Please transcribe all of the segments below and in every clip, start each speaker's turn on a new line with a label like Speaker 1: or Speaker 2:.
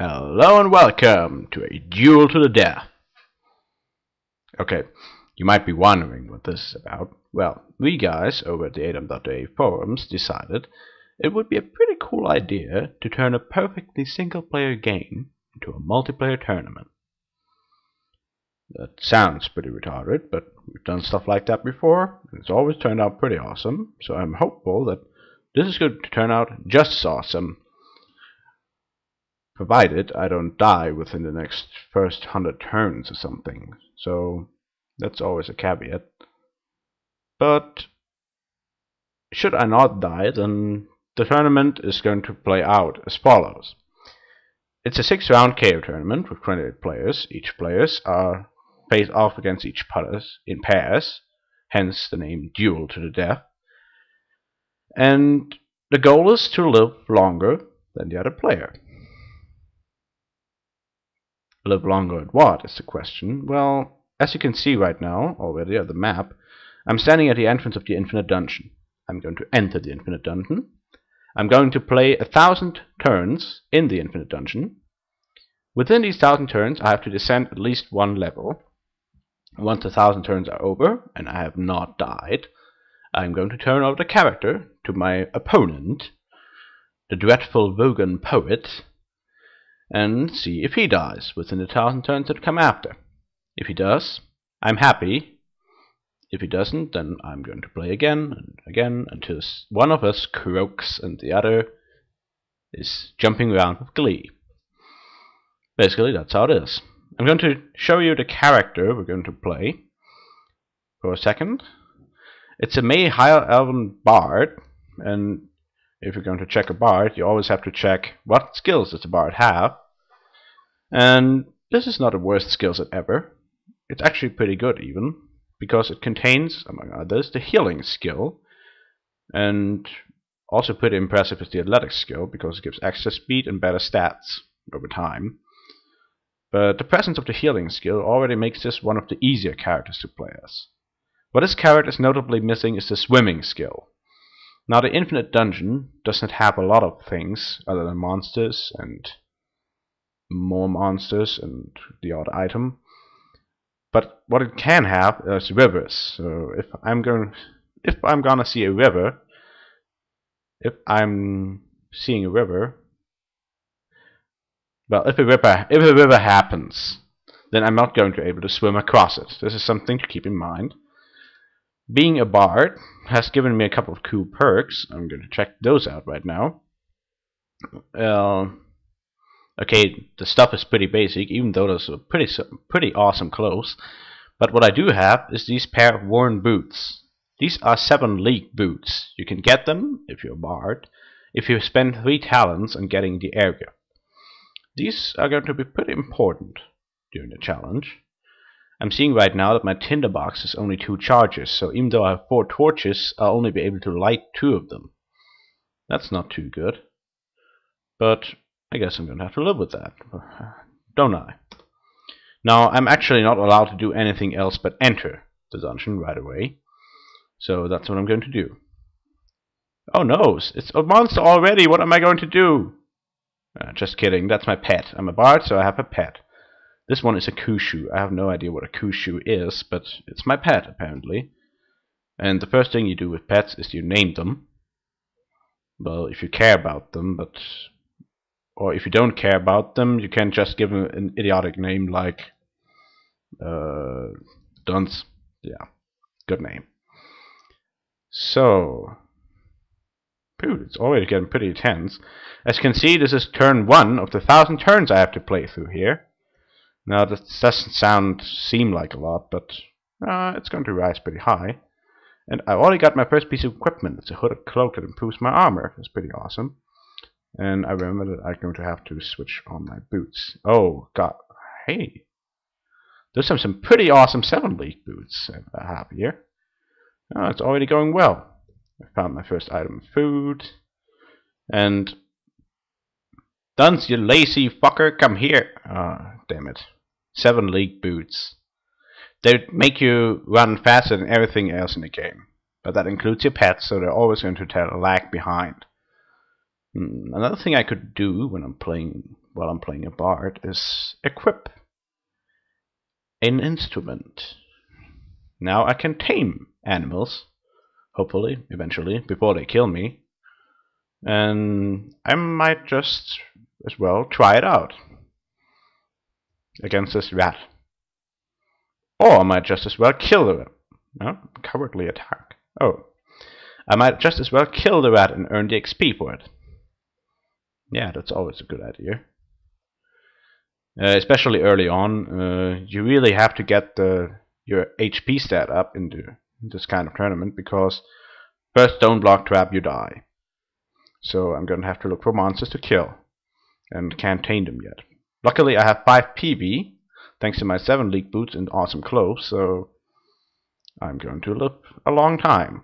Speaker 1: Hello and welcome to a duel to the death. Okay, you might be wondering what this is about. Well, we guys over at the ADOM.de forums decided it would be a pretty cool idea to turn a perfectly single-player game into a multiplayer tournament. That sounds pretty retarded, but we've done stuff like that before, and it's always turned out pretty awesome, so I'm hopeful that this is going to turn out just as awesome provided I don't die within the next first hundred turns or something. So that's always a caveat. But should I not die, then the tournament is going to play out as follows. It's a six-round KO tournament with 28 players. Each players are faced off against each others in pairs, hence the name Duel to the Death. And the goal is to live longer than the other player. Live longer at what is the question? Well, as you can see right now, already on the map, I'm standing at the entrance of the Infinite Dungeon. I'm going to enter the Infinite Dungeon. I'm going to play a thousand turns in the Infinite Dungeon. Within these thousand turns, I have to descend at least one level. Once the thousand turns are over, and I have not died, I'm going to turn over the character to my opponent, the dreadful Vogon Poet, and see if he dies within the thousand turns that come after. If he does, I'm happy. If he doesn't, then I'm going to play again and again until one of us croaks and the other is jumping around with glee. Basically, that's how it is. I'm going to show you the character we're going to play for a second. It's a May High Elven Bard, and if you're going to check a bard, you always have to check what skills does the bard have. And this is not the worst skill set ever. It's actually pretty good even, because it contains, among others, the healing skill. And also pretty impressive is the athletics skill, because it gives extra speed and better stats over time. But the presence of the healing skill already makes this one of the easier characters to play as. What this character is notably missing is the swimming skill. Now the Infinite Dungeon doesn't have a lot of things other than monsters and more monsters and the odd item. But what it can have is rivers. So if I'm going if I'm gonna see a river if I'm seeing a river well if a river if a river happens then I'm not going to be able to swim across it. This is something to keep in mind. Being a bard has given me a couple of cool perks. I'm going to check those out right now. Uh, okay, the stuff is pretty basic, even though those are pretty pretty awesome clothes. But what I do have is these pair of worn boots. These are 7 league boots. You can get them, if you're a bard, if you spend 3 talents on getting the area. These are going to be pretty important during the challenge. I'm seeing right now that my tinderbox is only two charges, so even though I have four torches, I'll only be able to light two of them. That's not too good. But I guess I'm going to have to live with that, don't I? Now, I'm actually not allowed to do anything else but enter the dungeon right away. So that's what I'm going to do. Oh no, it's a monster already, what am I going to do? Uh, just kidding, that's my pet. I'm a bard, so I have a pet. This one is a Kushu. I have no idea what a Kushu is, but it's my pet, apparently. And the first thing you do with pets is you name them. Well, if you care about them, but... Or if you don't care about them, you can just give them an idiotic name like... Uh, Dunce. Yeah, good name. So... Dude, it's already getting pretty tense. As you can see, this is turn one of the thousand turns I have to play through here. Now that doesn't sound seem like a lot, but uh, it's going to rise pretty high. And I already got my first piece of equipment. It's a hooded cloak that improves my armor. It's pretty awesome. And I remember that I'm going to have to switch on my boots. Oh, God. Hey. Those are some pretty awesome 7 league boots I have here. Oh, it's already going well. I found my first item of food. And... Dunce, you lazy fucker, come here. Ah, oh, damn it seven league boots. They make you run faster than everything else in the game. But that includes your pets, so they're always going to tell lag behind. Hmm, another thing I could do when I'm playing while I'm playing a bard is equip an instrument. Now I can tame animals, hopefully, eventually, before they kill me. And I might just as well try it out against this rat. Or I might just as well kill the rat. No, cowardly attack. Oh. I might just as well kill the rat and earn the XP for it. Yeah, that's always a good idea. Uh, especially early on, uh, you really have to get the, your HP stat up in this kind of tournament because first stone block trap, you die. So I'm going to have to look for monsters to kill and can't tame them yet. Luckily I have 5 PV thanks to my 7 league boots and awesome clothes, so I'm going to live a long time.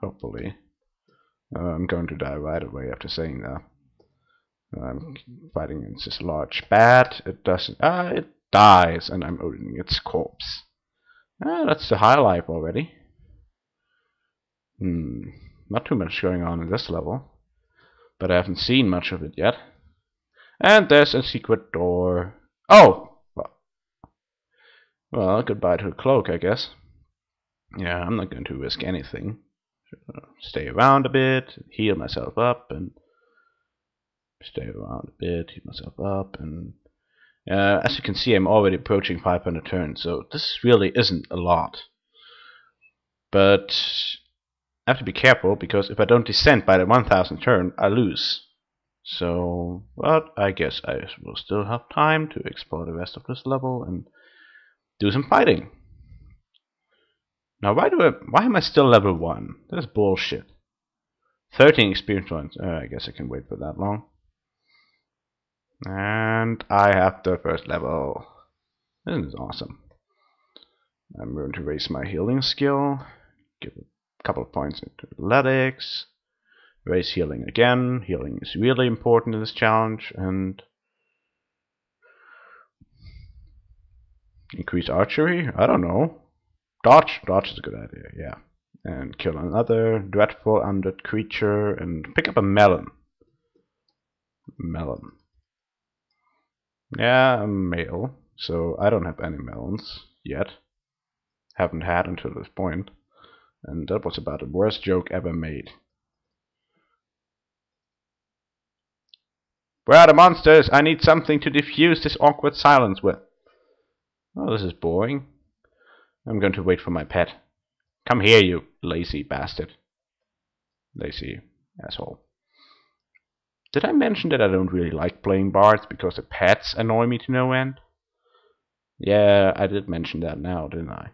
Speaker 1: Hopefully. Uh, I'm going to die right away after saying that. I'm fighting against this large bat. It doesn't. Ah, it dies, and I'm owning its corpse. Ah, that's the high life already. Hmm. Not too much going on in this level. But I haven't seen much of it yet. And there's a secret door. Oh! Well, goodbye to the cloak, I guess. Yeah, I'm not going to risk anything. Stay around a bit, heal myself up, and stay around a bit, heal myself up, and uh, as you can see, I'm already approaching 500 turns, so this really isn't a lot. But I have to be careful, because if I don't descend by the 1000 turn, I lose. So, but I guess I will still have time to explore the rest of this level and do some fighting. Now, why do I, why am I still level 1? That's bullshit. 13 experience points. Uh, I guess I can wait for that long. And I have the first level. This is awesome. I'm going to raise my healing skill, give a couple of points into athletics, raise healing again. Healing is really important in this challenge, and increase archery. I don't know. Dodge, dodge is a good idea. Yeah, and kill another dreadful undead creature, and pick up a melon. Melon. Yeah, I'm male, so I don't have any melons yet. Haven't had until this point. And that was about the worst joke ever made. Where are the monsters? I need something to diffuse this awkward silence with. Oh, this is boring. I'm going to wait for my pet. Come here, you lazy bastard. Lazy asshole. Did I mention that I don't really like playing bards because the pets annoy me to no end? Yeah, I did mention that now, didn't I?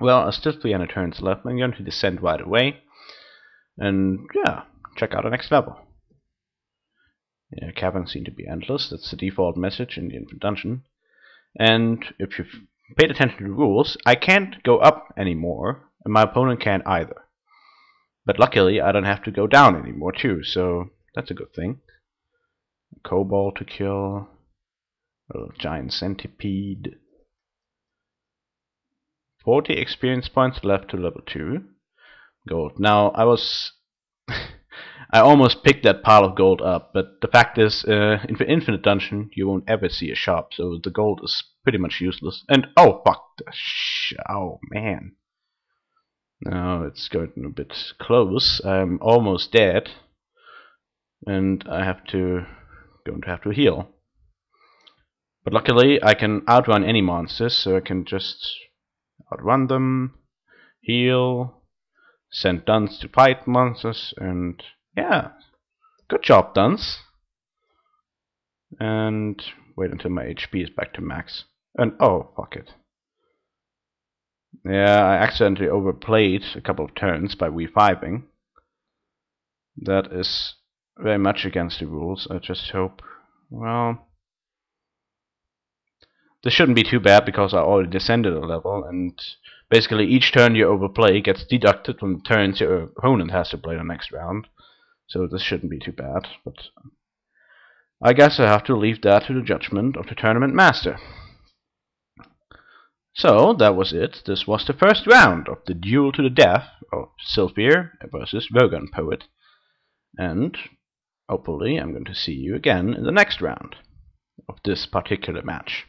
Speaker 1: Well, still 300 turns left. I'm going to descend right away. And yeah, check out the next level. Caverns seem to be endless. That's the default message in the Infinite Dungeon. And if you've paid attention to the rules, I can't go up anymore, and my opponent can't either. But luckily, I don't have to go down anymore too, so that's a good thing. Kobold to kill. A giant centipede. 40 experience points left to level 2. Gold. Now, I was... I almost picked that pile of gold up, but the fact is, uh, in the Infinite Dungeon, you won't ever see a shop, so the gold is pretty much useless. And, oh, fuck. The sh oh, man. Now it's getting a bit close. I'm almost dead and I have to going to have to heal. But luckily I can outrun any monsters, so I can just outrun them, heal, send Dunce to fight monsters, and yeah, good job Dunce. And wait until my HP is back to max. And oh, fuck it. Yeah, I accidentally overplayed a couple of turns by re-5ing. That is very much against the rules. I just hope, well, this shouldn't be too bad because I already descended a level, and basically each turn you overplay gets deducted from the turns your opponent has to play the next round. So this shouldn't be too bad, but um, I guess I have to leave that to the judgment of the tournament master. So that was it. This was the first round of the duel to the death of Silfir versus Vogon Poet. And hopefully I'm going to see you again in the next round of this particular match.